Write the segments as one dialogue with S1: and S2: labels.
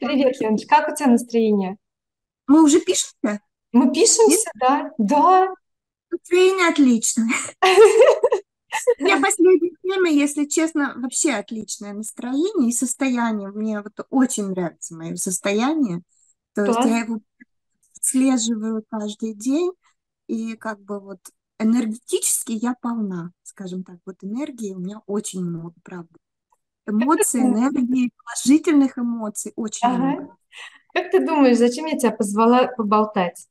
S1: Привет, Леночка, как у тебя настроение?
S2: Мы уже пишемся?
S1: Мы пишемся, да? Да.
S2: Настроение отличное. У меня последнее время, если честно, вообще отличное настроение и состояние. Мне вот очень нравится мое состояние. То есть
S1: Класс.
S2: я его отслеживаю каждый день, и как бы вот энергетически я полна, скажем так. Вот энергии у меня очень много, правда. Эмоций, энергии, положительных эмоций очень много.
S1: Ага. Как ты думаешь, зачем я тебя позвала поболтать?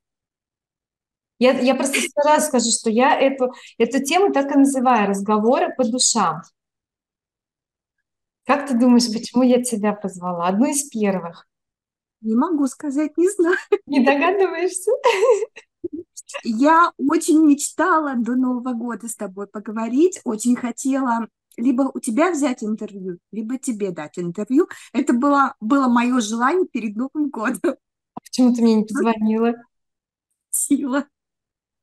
S1: Я, я просто сразу скажу, что я эту, эту тему так и называю «Разговоры по душам». Как ты думаешь, почему я тебя позвала? Одну из первых.
S2: Не могу сказать, не знаю.
S1: Не догадываешься?
S2: Я очень мечтала до Нового года с тобой поговорить, очень хотела либо у тебя взять интервью, либо тебе дать интервью. Это было, было мое желание перед Новым годом.
S1: А почему ты мне не
S2: Ну,
S1: позвонила?
S2: Сила.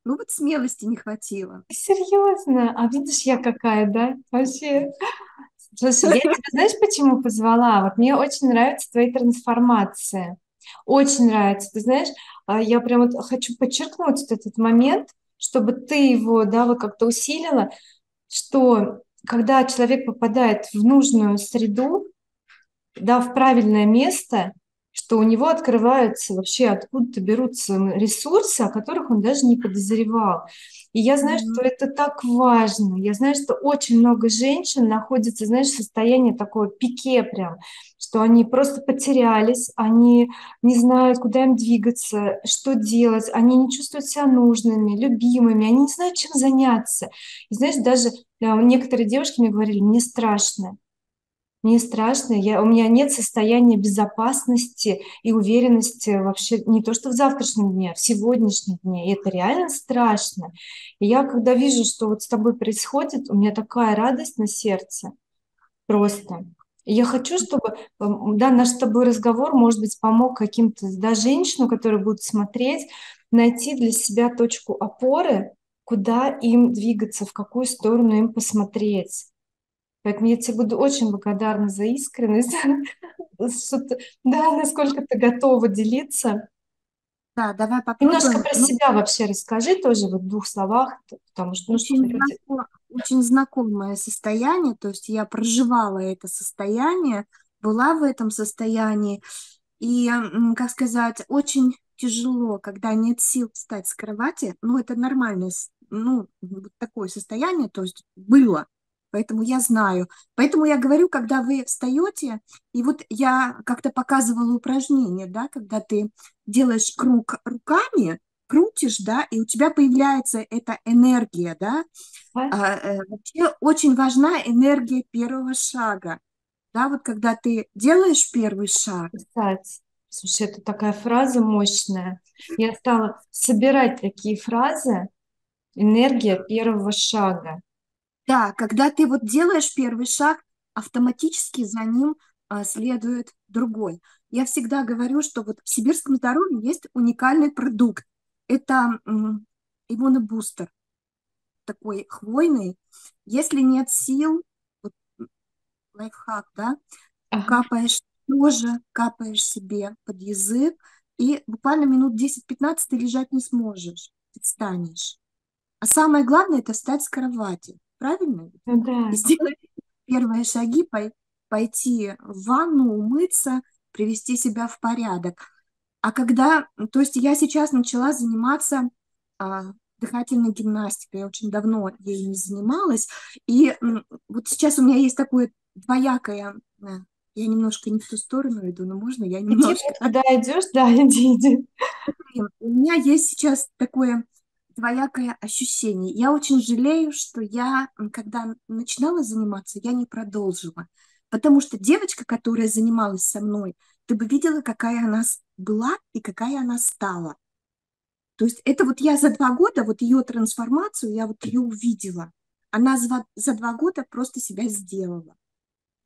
S2: Ну вот смелости не хватило.
S1: Серьезно? А видишь, я какая, да? Вообще. Слушай, я тебя знаешь, почему позвала? Вот мне очень нравятся твои трансформации. Очень нравится. Ты знаешь, а, я прям вот хочу подчеркнуть вот этот момент, чтобы ты его, да, вот как-то усилила, что когда человек попадает в нужную среду, да, в правильное место, что у него открываются вообще откуда-то берутся ресурсы, о которых он даже не подозревал. И я знаю, что
S2: Мгм.
S1: это так важно. Я знаю, что очень много женщин находится, знаешь, в состоянии такого пике прям, что они просто потерялись, они не знают, куда им двигаться, что делать, они не чувствуют себя нужными, любимыми, они не знают, чем заняться. И знаешь, даже э, некоторые девушки мне говорили, мне страшно. Мне страшно, я, у меня нет состояния безопасности и уверенности вообще не то, что в завтрашнем дне, а в сегодняшнем дне. И это реально страшно. И я, когда вижу, что вот с тобой происходит, у меня такая радость на сердце просто. И я хочу, чтобы, м, да, наш с тобой разговор, может быть, помог каким-то, да, женщинам, которые будут смотреть, найти для себя точку опоры, куда им двигаться, в какую сторону им посмотреть. Поэтому я тебе буду очень благодарна за искренность, что да, насколько ты готова делиться.
S2: Да, давай
S1: Немножко
S2: попробуем.
S1: про
S2: Ну,
S1: себя вообще расскажи тоже вот в двух словах, потому что, ну,
S2: очень
S1: люди...
S2: знако- очень знакомое состояние, то есть я проживала это состояние, была в этом состоянии, и, как сказать, очень тяжело, когда нет сил встать с кровати, ну, это нормальное, ну, такое состояние, то есть было, поэтому я знаю. Поэтому я говорю, когда вы встаете, и вот я как-то показывала упражнение, да, когда ты делаешь круг руками, крутишь, да, и у тебя появляется эта энергия, да,
S1: А?
S2: э, вообще очень важна энергия первого шага. Да, вот когда ты делаешь первый шаг,
S1: Кстати, слушай, это такая фраза мощная. Я стала собирать такие фразы «энергия первого шага».
S2: Да, когда ты вот делаешь первый шаг, автоматически за ним а, следует другой. Я всегда говорю, что вот в сибирском здоровье есть уникальный продукт. Это м, иммунобустер такой хвойный. Если нет сил, вот лайфхак, да,
S1: Ага.
S2: капаешь тоже, капаешь себе под язык, и буквально минут 10-15 ты лежать не сможешь, ты встанешь. А самое главное– это встать с кровати, правильно?
S1: Ну да.
S2: сделать первые шаги, пой- пойти в ванну, умыться, привести себя в порядок. А когда, то есть я сейчас начала заниматься а, дыхательной гимнастикой, я очень давно ей не занималась, и вот сейчас у меня есть такое двоякое, э, я немножко не в ту сторону иду, но можно я
S1: Иди
S2: немножко?
S1: вот куда идешь, да, иди, иди.
S2: У меня есть сейчас такое двоякое ощущение. Я очень жалею, что я, когда начинала заниматься, я не продолжила. Потому что девочка, которая занималась со мной, ты бы видела, какая она была и какая она стала. То есть это вот я за два года, вот ее трансформацию, я вот ее увидела. Она за, за два года просто себя сделала.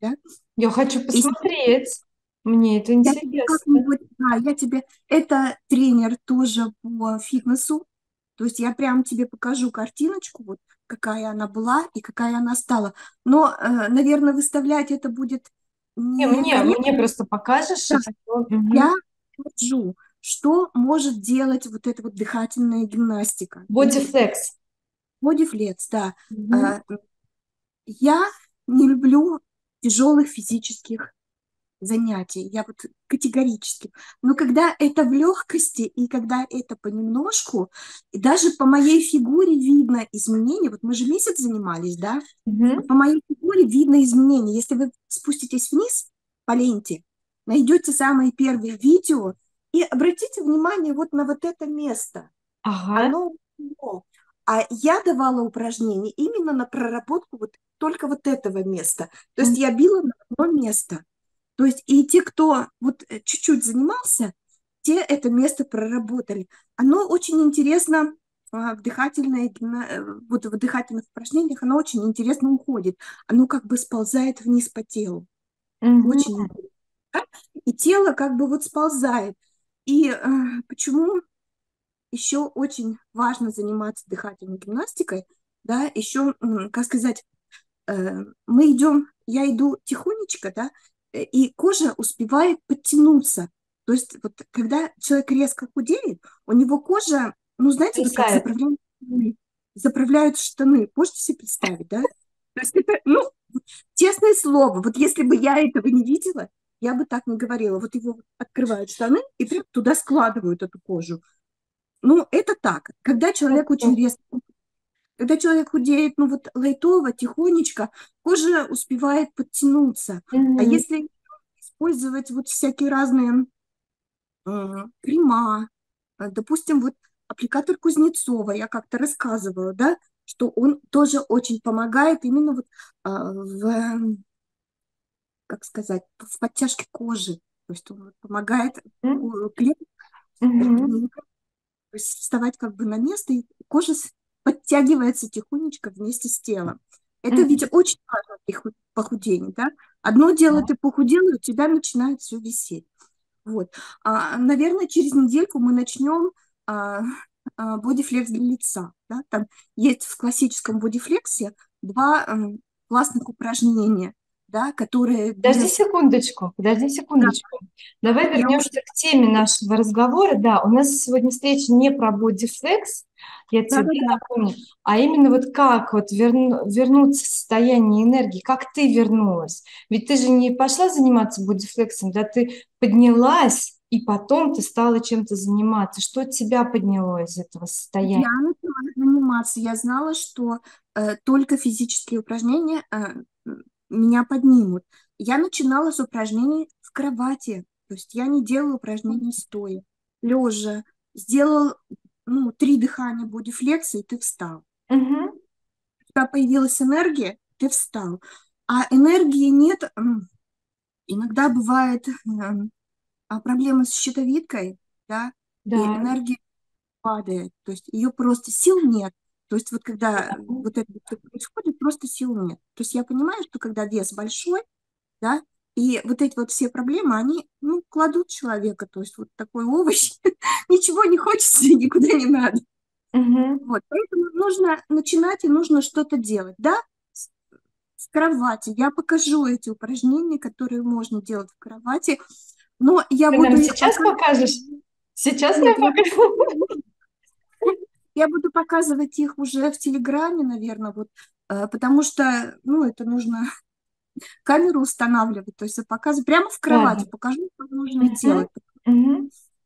S2: Да?
S1: Я хочу
S2: И
S1: посмотреть. Мне это
S2: я
S1: интересно.
S2: как-нибудь, да, я тебе, это тренер тоже по фитнесу, то есть я прям тебе покажу картиночку, вот какая она была и какая она стала. Но, наверное, выставлять это будет
S1: не, мне, мне просто покажешь. Да.
S2: Что... Я покажу, что может делать вот эта вот дыхательная гимнастика.
S1: Бодифлекс.
S2: Бодифлекс, да. Угу. Я не люблю тяжелых физических занятий, я вот категорически. Но когда это в легкости и когда это понемножку, и даже по моей фигуре видно изменения. Вот мы же месяц занимались, да? Угу. По моей фигуре видно изменения. Если вы спуститесь вниз по ленте, найдете самые первые видео и обратите внимание вот на вот это место. Ага. Оно а я давала упражнения именно на проработку вот только вот этого места. То есть я била на одно место. То есть и те, кто вот э, чуть-чуть занимался, те это место проработали. Оно очень интересно а, в дыхательной, э, вот в дыхательных упражнениях, оно очень интересно уходит. Оно как бы сползает вниз по телу. Mm-hmm. Очень интересно. И тело как бы вот сползает. И э, почему еще очень важно заниматься дыхательной гимнастикой, да, еще, как сказать, э, мы идем, я иду тихонечко, да, и кожа успевает подтянуться. То есть вот когда человек резко худеет, у него кожа, ну знаете, вот как заправляют, заправляют штаны. Можете себе представить, да? То есть это, ну, честное слово, вот если бы я этого не видела, я бы так не говорила. Вот его открывают штаны и прям туда складывают эту кожу. Ну, это так. Когда человек очень резко когда человек худеет, ну вот лайтово, тихонечко, кожа успевает подтянуться. Mm-hmm. А если использовать вот всякие разные э, крема, э, допустим, вот аппликатор Кузнецова, я как-то рассказывала, да, что он тоже очень помогает именно вот э, в, как сказать, в подтяжке кожи. То есть он помогает mm-hmm. клеткам mm-hmm. вставать как бы на место, и кожа подтягивается тихонечко вместе с телом. Это mm-hmm. ведь очень важно при похудении, да? Одно дело, ты похудел, и у тебя начинает все висеть. Вот. А, наверное, через недельку мы начнем а, а, бодифлекс для лица. Да? Там есть в классическом бодифлексе два а, классных упражнения да, которые...
S1: Подожди секундочку, подожди секундочку. Да. Давай вернемся Я... к теме нашего разговора. Да, у нас сегодня встреча не про бодифлекс, я да, тебе да, напомню, да. а именно вот как вот верну, вернуться в состояние энергии, как ты вернулась. Ведь ты же не пошла заниматься бодифлексом, да, ты поднялась, и потом ты стала чем-то заниматься. Что тебя подняло из этого состояния?
S2: Я начала заниматься. Я знала, что э, только физические упражнения э, меня поднимут. Я начинала с упражнений в кровати, то есть я не делала упражнения стоя, лежа. Сделал ну, три дыхания бодифлекса, и ты встал. Угу. Когда появилась энергия, ты встал. А энергии нет. Иногда бывает а, проблемы с щитовидкой, да, да. и энергия падает, то есть ее просто сил нет. То есть вот когда вот это происходит, просто сил нет. То есть я понимаю, что когда вес большой, да, и вот эти вот все проблемы, они, ну, кладут человека, то есть вот такой овощ, ничего не хочется и никуда не надо. Угу. Вот, поэтому нужно начинать и нужно что-то делать, да, в кровати. Я покажу эти упражнения, которые можно делать в кровати, но я
S1: Ты
S2: буду...
S1: Нам сейчас покажешь? Сейчас я покажу.
S2: Я буду показывать их уже в Телеграме, наверное, вот, э, потому что, ну, это нужно камеру устанавливать, то есть показывать прямо в кровати, да. покажу, что нужно mm-hmm. делать.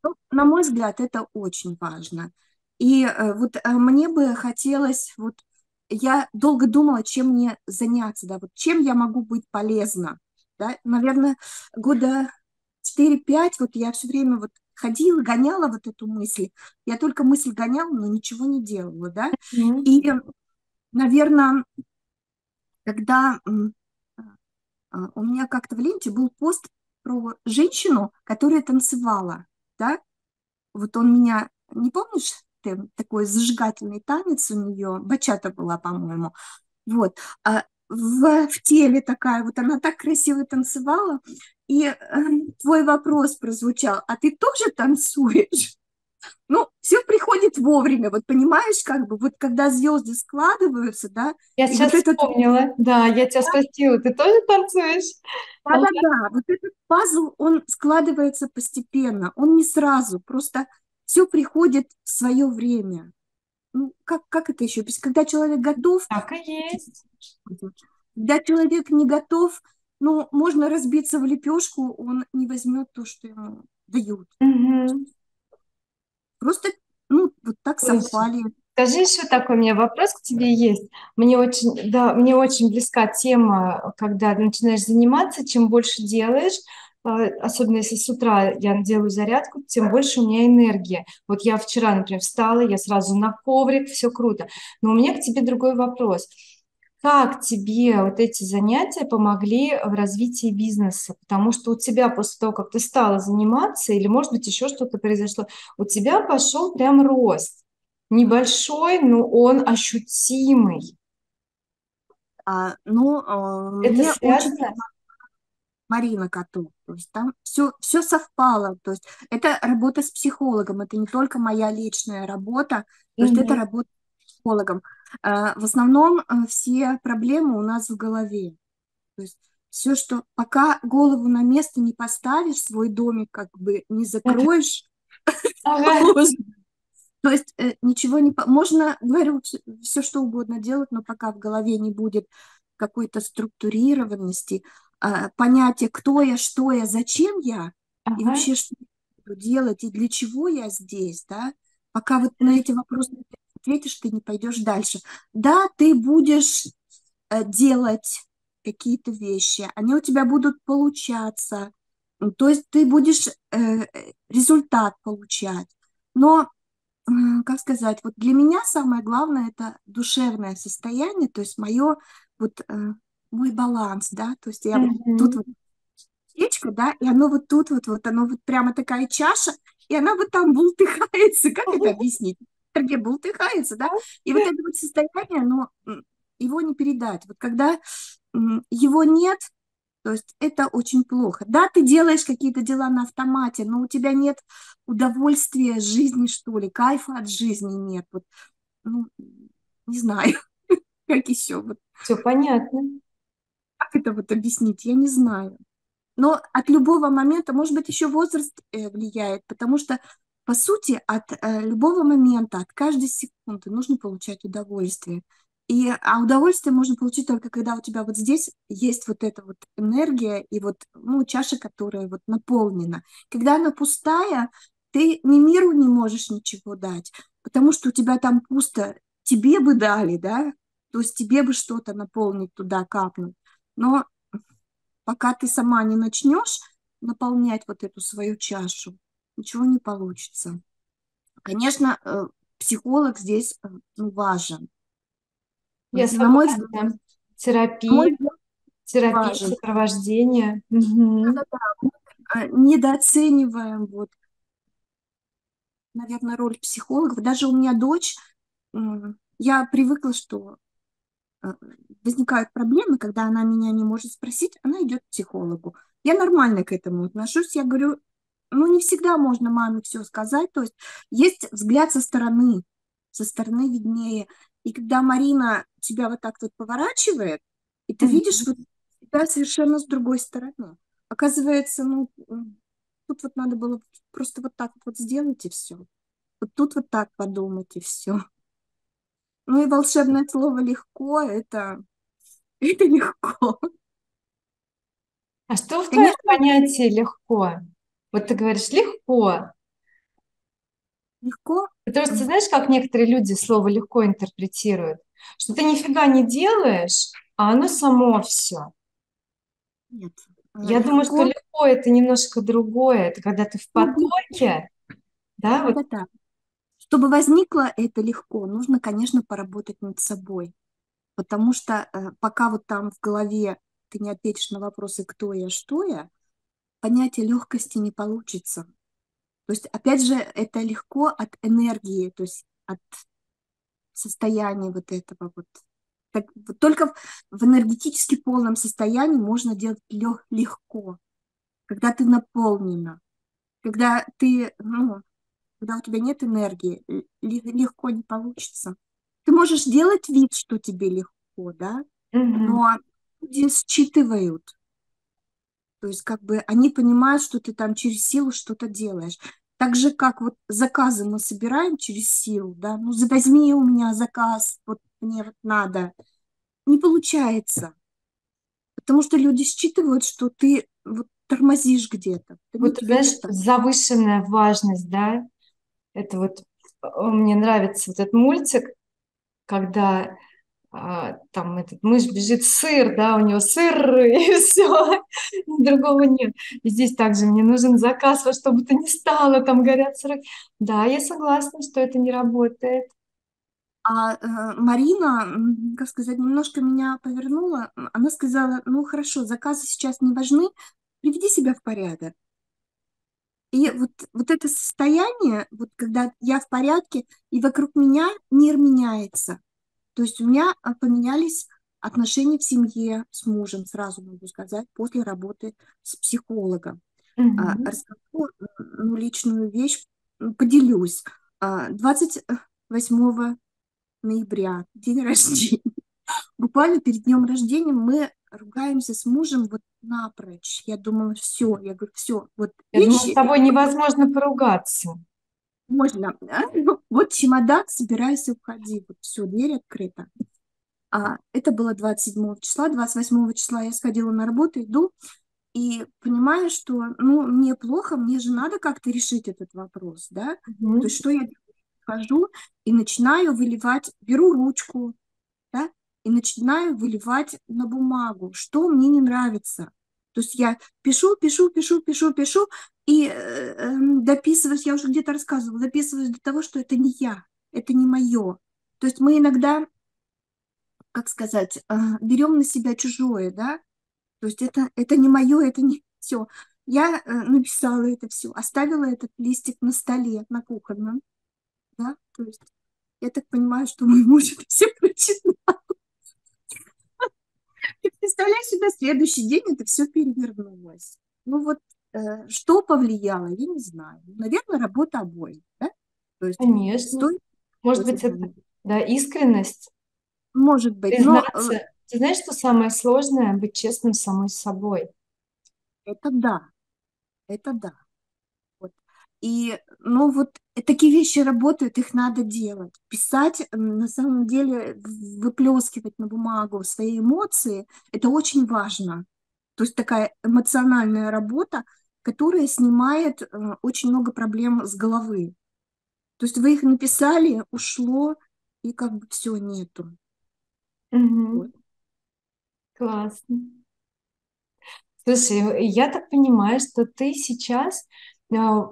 S2: Ну, на мой взгляд, это очень важно. И э, вот э, мне бы хотелось, вот я долго думала, чем мне заняться, да, вот чем я могу быть полезна, да, наверное, года 4-5, вот я все время вот ходила, гоняла вот эту мысль. Я только мысль гоняла, но ничего не делала, да. Mm-hmm. И, наверное, когда а, у меня как-то в ленте был пост про женщину, которая танцевала, да. Вот он меня, не помнишь, ты, такой зажигательный танец у нее, бачата была, по-моему. Вот. В, в теле такая, вот она так красиво танцевала, и э, твой вопрос прозвучал, а ты тоже танцуешь? ну, все приходит вовремя, вот понимаешь, как бы, вот когда звезды складываются, да.
S1: Я сейчас вот вспомнила, этот... да, я тебя спросила, ты тоже танцуешь?
S2: Да-да-да, вот этот пазл, он складывается постепенно, он не сразу, просто все приходит в свое время. Ну, как, как это еще? Когда человек готов...
S1: Так и есть.
S2: Когда человек не готов, ну, можно разбиться в лепешку, он не возьмет то, что ему дают.
S1: Угу.
S2: Просто, ну, вот так совпали.
S1: Скажи еще такой у меня вопрос к тебе есть. Мне очень, да, мне очень близка тема, когда начинаешь заниматься, чем больше делаешь, особенно если с утра я делаю зарядку, тем больше у меня энергия. Вот я вчера, например, встала, я сразу на коврик, все круто. Но у меня к тебе другой вопрос. Как тебе вот эти занятия помогли в развитии бизнеса? Потому что у тебя после того, как ты стала заниматься, или, может быть, еще что-то произошло, у тебя пошел прям рост. Небольшой, но он ощутимый.
S2: А, ну, э, Это мне связано? очень Марина Коту. То есть там все, все совпало. То есть это работа с психологом, это не только моя личная работа, то есть это работа с психологом. А, в основном а, все проблемы у нас в голове. То есть все, что пока голову на место не поставишь, свой домик как бы не закроешь, то есть э, ничего не... Можно, говорю, все что угодно делать, но пока в голове не будет какой-то структурированности, а, понятия, кто я, что я, зачем я, и вообще что делать, и для чего я здесь, да, пока вот на эти вопросы ответишь, ты не пойдешь дальше. Да, ты будешь э, делать какие-то вещи, они у тебя будут получаться, то есть ты будешь э, результат получать. Но, как сказать, вот для меня самое главное это душевное состояние, то есть мое вот э, мой баланс, да, то есть я mm-hmm. вот тут вот печка, да, и оно вот тут вот, вот оно вот прямо такая чаша, и она вот там бултыхается, как это объяснить? где бултыхается, да, и вот это вот состояние, но его не передать. Вот когда его нет, то есть это очень плохо. Да, ты делаешь какие-то дела на автомате, но у тебя нет удовольствия жизни, что ли, кайфа от жизни нет. Вот, ну, не знаю, как еще. Вот.
S1: Все понятно.
S2: Как это вот объяснить, я не знаю. Но от любого момента, может быть, еще возраст э, влияет, потому что по сути, от э, любого момента, от каждой секунды нужно получать удовольствие. И, а удовольствие можно получить только когда у тебя вот здесь есть вот эта вот энергия и вот ну, чаша, которая вот наполнена. Когда она пустая, ты ни миру не можешь ничего дать, потому что у тебя там пусто, тебе бы дали, да, то есть тебе бы что-то наполнить туда, капнуть. Но пока ты сама не начнешь наполнять вот эту свою чашу, ничего не получится. Конечно, э, психолог здесь э, ну, важен.
S1: Я на мой взгляд, терапия, мой терапия, важен. сопровождение. Угу.
S2: Недооцениваем вот, наверное, роль психологов. Даже у меня дочь, я привыкла, что возникают проблемы, когда она меня не может спросить, она идет к психологу. Я нормально к этому отношусь. Я говорю, ну, не всегда можно маме все сказать, то есть есть взгляд со стороны, со стороны виднее. И когда Марина тебя вот так вот поворачивает, и ты mm-hmm. видишь вот тебя совершенно с другой стороны. Оказывается, ну, тут вот надо было просто вот так вот сделать и все. Вот тут вот так подумать и все. Ну и волшебное слово легко, это, это легко.
S1: А что в твоем понятии легко? Вот ты говоришь легко.
S2: Легко?
S1: Потому что знаешь, как некоторые люди слово легко интерпретируют? Что ты нифига не делаешь, а оно само все.
S2: Нет.
S1: Я легко. думаю, что легко это немножко другое. Это когда ты в потоке. Да,
S2: вот. да. Чтобы возникло это легко, нужно, конечно, поработать над собой. Потому что э, пока вот там в голове ты не ответишь на вопросы, кто я, что я, понятия легкости не получится. То есть, опять же, это легко от энергии, то есть от состояния вот этого вот. Так, вот только в энергетически полном состоянии можно делать лег, легко, когда ты наполнена, когда ты, ну, когда у тебя нет энергии, легко не получится. Ты можешь делать вид, что тебе легко, да, угу. но люди считывают. То есть как бы они понимают, что ты там через силу что-то делаешь. Так же, как вот заказы мы собираем через силу, да, ну возьми у меня заказ, вот мне вот надо. Не получается. Потому что люди считывают, что ты вот тормозишь где-то.
S1: Вот, знаешь, завышенная важность, да, это вот мне нравится вот этот мультик, когда а, там этот мышь бежит сыр, да, у него сыр и все, другого нет. И здесь также мне нужен заказ во что бы то ни стало, там горят сыры. Да, я согласна, что это не работает.
S2: А э, Марина, как сказать, немножко меня повернула. Она сказала, ну хорошо, заказы сейчас не важны, приведи себя в порядок. И вот, вот это состояние, вот когда я в порядке, и вокруг меня мир меняется. То есть у меня а, поменялись отношения в семье с мужем, сразу могу сказать, после работы с психологом. Mm-hmm. Расскажу ну, личную вещь, поделюсь. 28 ноября, день рождения. Буквально перед днем рождения мы ругаемся с мужем вот напрочь. Я думала, все, я говорю, все. Вот
S1: я думаю, с тобой невозможно поругаться.
S2: Можно. Ну, вот чемодан, собираюсь уходить. Вот все, дверь открыта. А, это было 27 числа. 28 числа я сходила на работу, иду и понимаю, что ну, мне плохо, мне же надо как-то решить этот вопрос, да? Mm-hmm. То есть что я хожу и начинаю выливать, беру ручку, и начинаю выливать на бумагу, что мне не нравится. То есть я пишу, пишу, пишу, пишу, пишу, и э, эм, дописываюсь, я уже где-то рассказывала, дописываюсь до того, что это не я, это не мое. То есть мы иногда, как сказать, э, берем на себя чужое, да, то есть это, это не мое, это не все. Я э, написала это все, оставила этот листик на столе, на кухонном, да, то есть я так понимаю, что мой муж это все прочитал. И представляешь, на следующий день это все перевернулось. Ну вот э, что повлияло, я не знаю. Наверное, работа обоих, да?
S1: То есть Конечно. Стоит... Может быть, это да, искренность.
S2: Может быть.
S1: Признаться. Но... Э, Ты знаешь, что самое сложное? Быть честным с самой собой.
S2: Это да. Это да. И, ну, вот такие вещи работают, их надо делать. Писать, на самом деле, выплескивать на бумагу свои эмоции, это очень важно. То есть такая эмоциональная работа, которая снимает э, очень много проблем с головы. То есть вы их написали, ушло, и как бы все нету.
S1: Угу. Вот. Классно. Слушай, я так понимаю, что ты сейчас а,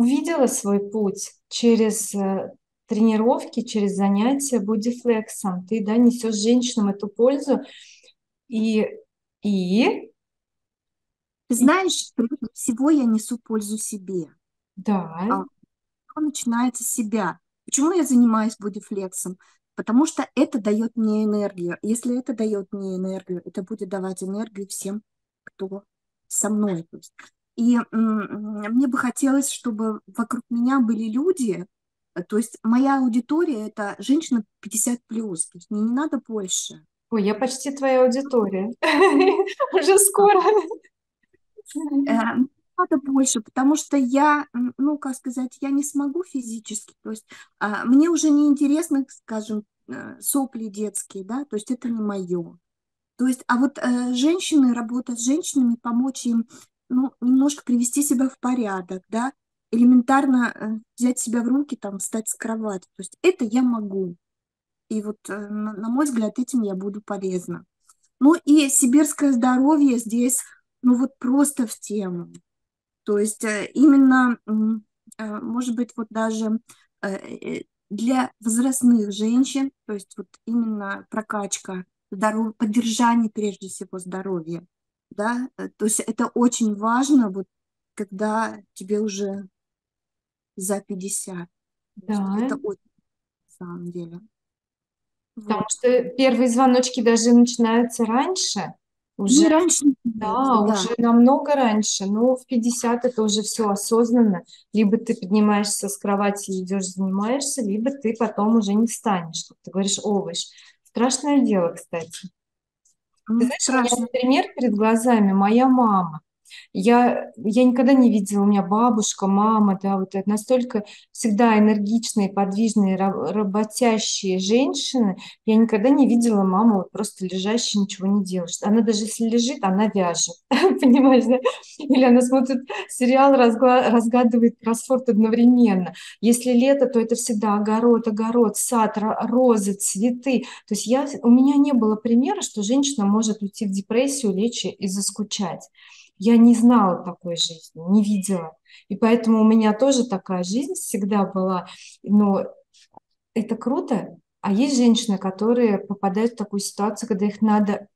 S1: увидела свой путь через э, тренировки, через занятия бодифлексом. Ты, да, несешь женщинам эту пользу. И, и...
S2: Ты знаешь, прежде всего я несу пользу себе.
S1: Да.
S2: А, начинается с себя. Почему я занимаюсь бодифлексом? Потому что это дает мне энергию. Если это дает мне энергию, это будет давать энергию всем, кто со мной. И мне бы хотелось, чтобы вокруг меня были люди, э, то есть моя аудитория это женщина 50 плюс, то есть мне не надо больше.
S1: Ой, я почти твоя аудитория. Уже скоро.
S2: Э, надо больше, потому что я, ну, как сказать, я не смогу физически, то есть а, мне уже не интересно, скажем, э, сопли детские, да, то есть это не мое. То есть, а вот э, женщины, работать с женщинами, помочь им ну, немножко привести себя в порядок, да, элементарно э, взять себя в руки, там, встать с кровати. То есть это я могу. И вот, э, на, мой взгляд, этим я буду полезна. Ну и сибирское здоровье здесь, ну вот просто в тему. То есть э, именно, может быть, вот даже для возрастных женщин, то есть вот именно прокачка здоровья, поддержание прежде всего здоровья да, э, то есть это очень важно, вот когда тебе уже за 50. Да. Это очень, на самом деле.
S1: Потому вот. что первые звоночки даже начинаются раньше. Уже,
S2: раньше,
S1: да,
S2: да.
S1: уже намного раньше, но в 50 это уже все осознанно. Либо ты поднимаешься с кровати и идешь занимаешься, либо ты потом уже не встанешь. Ты говоришь овощ. Страшное дело, кстати. Ты знаешь, у меня
S2: страшно.
S1: пример перед глазами. Моя мама. Я, я никогда не видела, у меня бабушка, мама, да, вот это настолько всегда энергичные, подвижные, работящие женщины. Я никогда не видела маму вот просто лежащей, ничего не делаешь. Она даже если лежит, она вяжет, понимаешь, да? Или она смотрит сериал, разгадывает кроссворд одновременно. Если лето, то это всегда огород, огород, сад, розы, цветы. То есть я, у меня не было примера, что женщина может уйти в депрессию, лечь и заскучать. Я не знала такой жизни, не видела. И поэтому у меня тоже такая жизнь всегда была. Но это круто. А есть женщины, которые попадают в такую ситуацию, когда их надо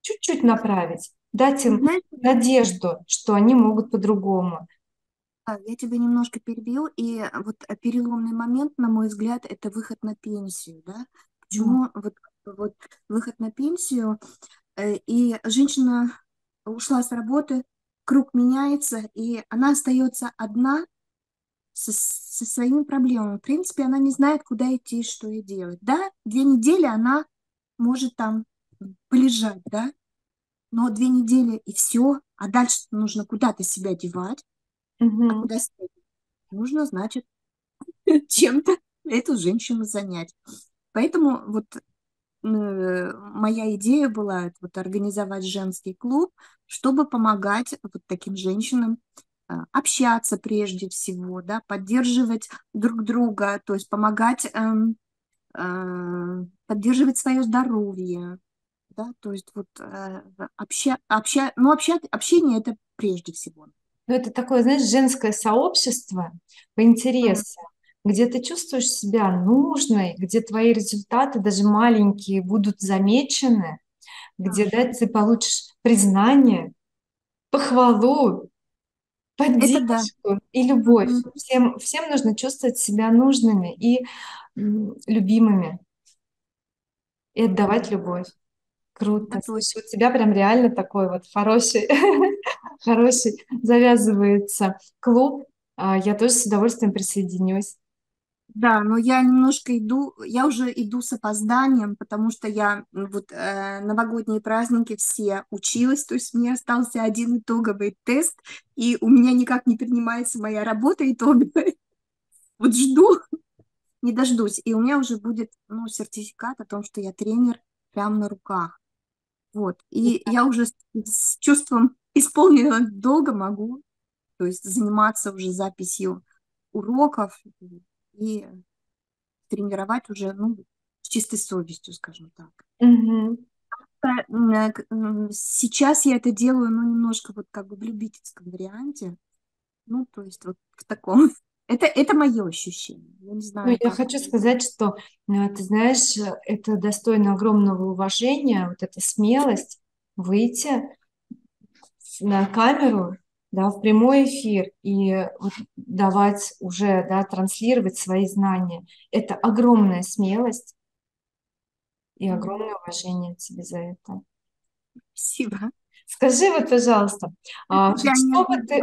S1: чуть-чуть направить, дать им Знаете, надежду, что они могут по-другому.
S2: Я тебя немножко перебью, и вот переломный момент, на мой взгляд, это выход на пенсию, да? Почему mm. вот, вот выход на пенсию, э, и женщина ушла с работы, круг меняется, и она остается одна со, со своими проблемами. В принципе, она не знает, куда идти, что ей делать. Да, две недели она может там полежать, да, но две недели и все, а дальше нужно куда-то себя девать, угу. а куда себя нужно, значит, чем-то эту женщину занять. Поэтому вот моя идея была вот организовать женский клуб, чтобы помогать вот таким женщинам а, общаться прежде всего, да, поддерживать друг друга, то есть помогать эм, э, поддерживать свое здоровье, да, то есть вот э, обща, обща, ну, обща, общение это прежде всего.
S1: Ну, это такое, знаешь, женское сообщество по интересам где ты чувствуешь себя нужной, где твои результаты, даже маленькие, будут замечены, где да, ты получишь признание, похвалу, поддержку да. и любовь. Mm-hmm. Всем, всем нужно чувствовать себя нужными и любимыми. И отдавать любовь. Круто. Слушай, у тебя прям реально такой вот хороший, хороший завязывается клуб. А, я тоже с удовольствием присоединюсь.
S2: Да, но я немножко иду, я уже иду с опозданием, потому что я вот э, новогодние праздники все училась, то есть мне остался один итоговый тест, и у меня никак не принимается моя работа итоговая. Вот жду, не дождусь, и у меня уже будет ну, сертификат о том, что я тренер прямо на руках. Вот, и я уже с, с чувством исполненного долга могу, то есть заниматься уже записью уроков, и тренировать уже ну, с чистой совестью, скажем так. Угу. Сейчас я это делаю, ну, немножко вот как бы в любительском варианте. Ну, то есть вот в таком. Это, это мое ощущение. Я не знаю.
S1: Ну, я хочу сказать, что, э, ты знаешь, это достойно огромного уважения, вот эта смелость выйти на камеру да, в прямой эфир и давать уже, да, транслировать свои знания. Это огромная смелость и огромное уважение тебе за это.
S2: Спасибо.
S1: Скажи вот, пожалуйста, а, что бы ты...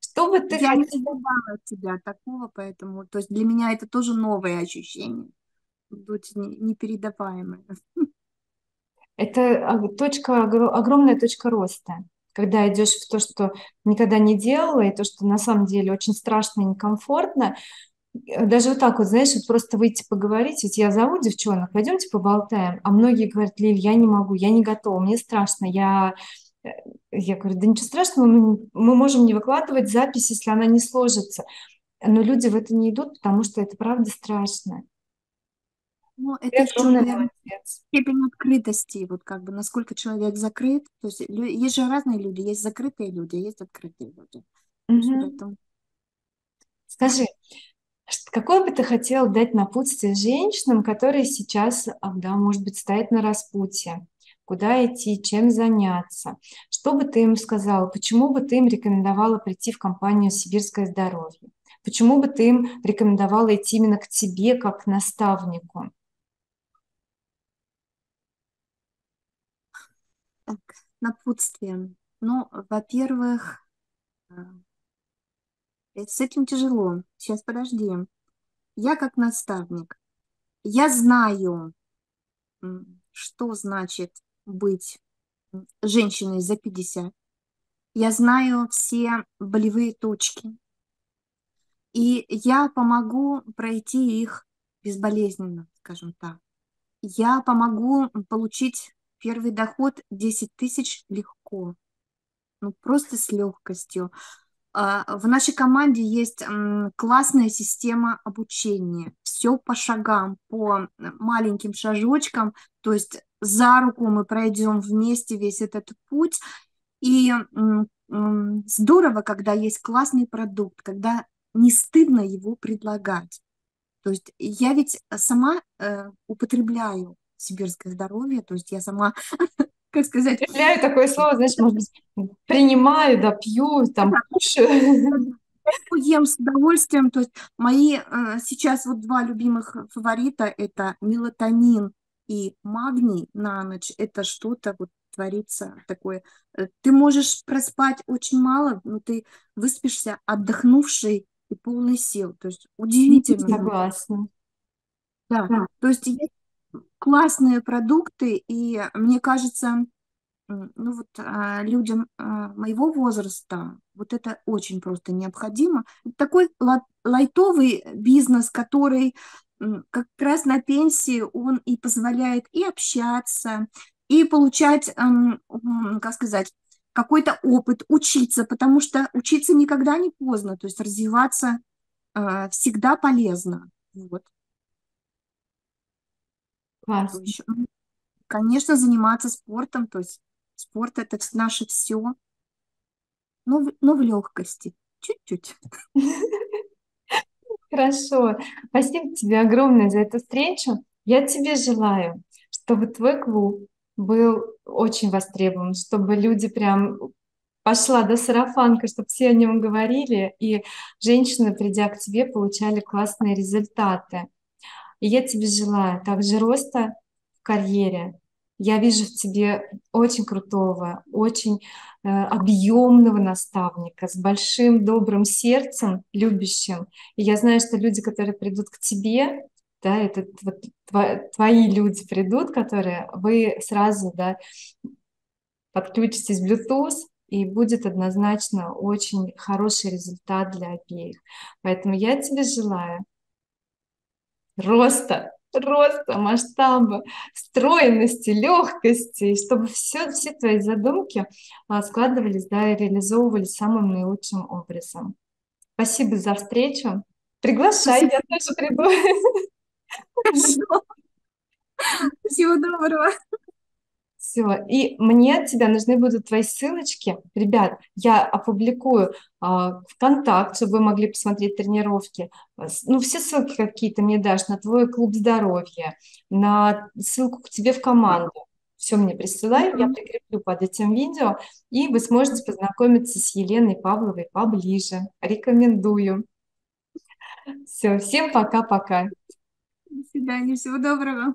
S1: Что бы ты
S2: Я хотела... не ожидала от тебя такого, поэтому... То есть для меня это тоже новое ощущение. Будь непередаваемое.
S1: Это точка, огромная точка роста когда идешь в то, что никогда не делала, и то, что на самом деле очень страшно и некомфортно, э, даже вот так вот, знаешь, вот просто выйти поговорить, ведь я зову девчонок, пойдемте поболтаем, а многие говорят, Лиль, я не могу, я не готова, мне страшно, я... Э, я говорю, да ничего страшного, мы, мы можем не выкладывать запись, если она не сложится. Но люди в это не идут, потому что это правда страшно.
S2: Ну, это еще степень открытости, вот как бы насколько человек закрыт. То есть есть же разные люди, есть закрытые люди, есть открытые люди.
S1: Угу. Скажи, какое бы ты хотел дать напутствие женщинам, которые сейчас, а, да, может быть, стоят на распутье? Куда идти, чем заняться? Что бы ты им сказала? Почему бы ты им рекомендовала прийти в компанию «Сибирское здоровье»? Почему бы ты им рекомендовала идти именно к тебе как к наставнику?
S2: Так, напутствие. Ну, во-первых, э, с этим тяжело. Сейчас, подожди. Я как наставник. Я знаю, что значит быть женщиной за 50. Я знаю все болевые точки. И я помогу пройти их безболезненно, скажем так. Я помогу получить первый доход 10 тысяч легко. Ну, просто с легкостью. А, в нашей команде есть классная система обучения. Все по шагам, по маленьким шажочкам. То есть за руку мы пройдем вместе весь этот путь. И здорово, когда есть классный продукт, когда не стыдно его предлагать. То есть я ведь сама э, употребляю сибирское здоровье, то есть я сама как сказать...
S1: Употребляю такое слово, знаешь, может быть, принимаю, да, пью, там, кушаю.
S2: Ем с удовольствием. То есть мои э, сейчас вот два любимых фаворита – это мелатонин и магний на ночь. Это что-то вот творится такое. Э, ты можешь проспать очень мало, но ты выспишься отдохнувший и полный сил. То есть удивительно.
S1: Согласна.
S2: Да. да. То есть есть классные продукты, и мне кажется, ну вот а, людям а, моего возраста вот это очень просто необходимо. Такой лайтовый бизнес, который как раз на пенсии он и позволяет и общаться, и получать, как сказать, какой-то опыт, учиться, потому что учиться никогда не поздно, то есть развиваться а, всегда полезно. Вот.
S1: Классно.
S2: Конечно, заниматься спортом, то есть спорт это наше все, но в, но в легкости, чуть-чуть.
S1: Хорошо. Спасибо тебе огромное за эту встречу. Я тебе желаю, чтобы твой клуб был очень востребован, чтобы люди прям пошла до сарафанка, чтобы все о нем говорили, и женщины, придя к тебе, получали классные результаты. И я тебе желаю также роста в карьере. Я вижу в тебе очень крутого, очень э, объемного наставника с большим добрым сердцем, любящим. И я знаю, что люди, которые придут к тебе, да, это вот твои люди придут, которые вы сразу, да, подключитесь в Bluetooth, и будет однозначно очень хороший результат для обеих. Поэтому я тебе желаю роста, роста, масштаба, стройности, легкости, чтобы все, все твои задумки а, складывались да, и реализовывались самым наилучшим образом. Спасибо за встречу. Приглашай, Спасибо. я тоже приду.
S2: Всего доброго.
S1: Все. И мне от тебя нужны будут твои ссылочки. Ребят, я опубликую а, ВКонтакт, чтобы вы могли посмотреть тренировки. Ну, все ссылки какие-то мне дашь на твой клуб здоровья, на ссылку к тебе в команду. Все мне присылай, я прикреплю под этим видео, и вы сможете познакомиться с Еленой Павловой поближе. Рекомендую. Все, всем пока-пока.
S2: До свидания, всего доброго.